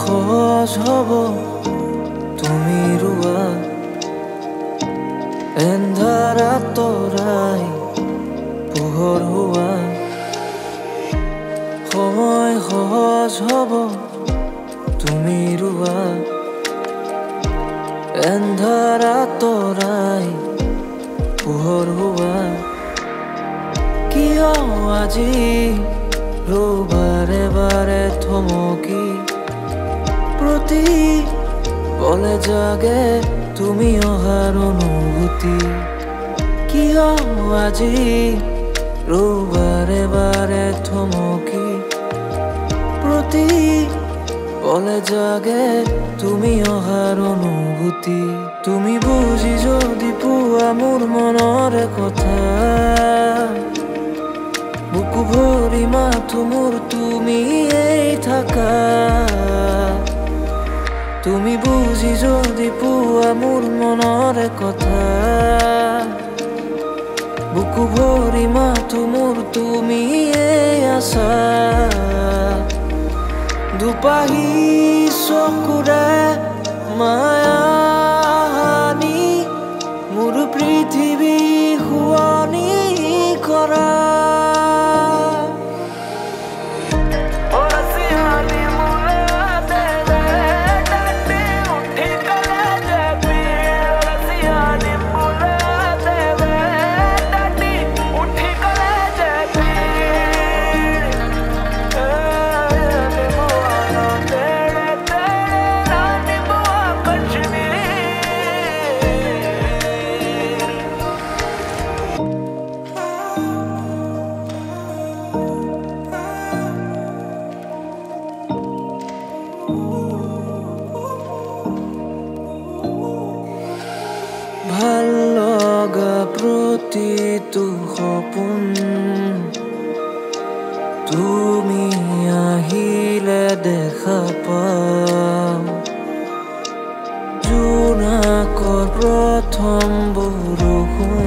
সহজ হব, তুমি ৰোৱা এন্ধাৰা তৰাই পোহৰ হোৱা সময় সহজ হব, তুমি ৰোৱা এন্ধাৰা তৰাই পোহৰ হোৱা কিয় আজি ৰবাৰে বাৰে থমকি? প্রতি বলে জাগে তুমি অহার অনুভূতি। কি আজি? রোবারে বারে থমকি প্রতি বলে জাগে তুমি অহার অনুভূতি। তুমি বুঝি যদি পুয়া মোৰ মনৰ কথা। বুকু ভরি মাথো তুমি এই থাকা। তুমি বুজি যদি পোৱা মোৰ মনৰে কথা। বুকু ভৰি মাথো মোৰ তুমিয়েই আছা। দুপাহি চকুৰে মায়ানি ভাল লগা প্ৰতিটো সপোন তুমি আহিলে দেখা পাম জোনাকৰ প্ৰথম বৰষুণ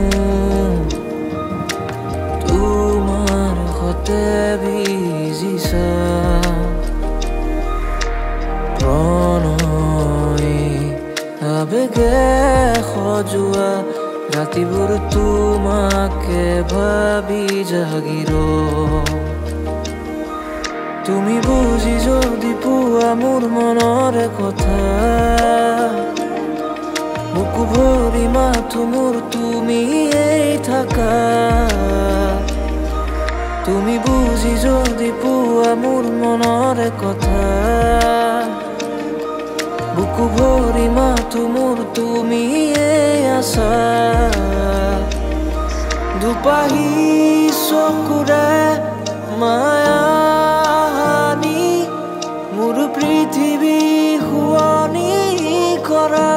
তোমাৰ সতে ভিজিছা আবেগে সজোৱা। ৰাতিবোৰ তোমাকে ভাবি জাগিৰ। তুমি বুজি যদি পোৱা মোৰ মনৰে কথা। বুকু ভৰি মাথো মোৰ তুমিয়েই থাকা। তুমি বুজি যদি পোৱা মোৰ মনৰে কথা। বুকু ভৰি মাথো মোৰ তুমিয়েই আছা দুপাহি চকুৰে মায়ানি মোৰ পৃথিৱী শুৱনি কৰা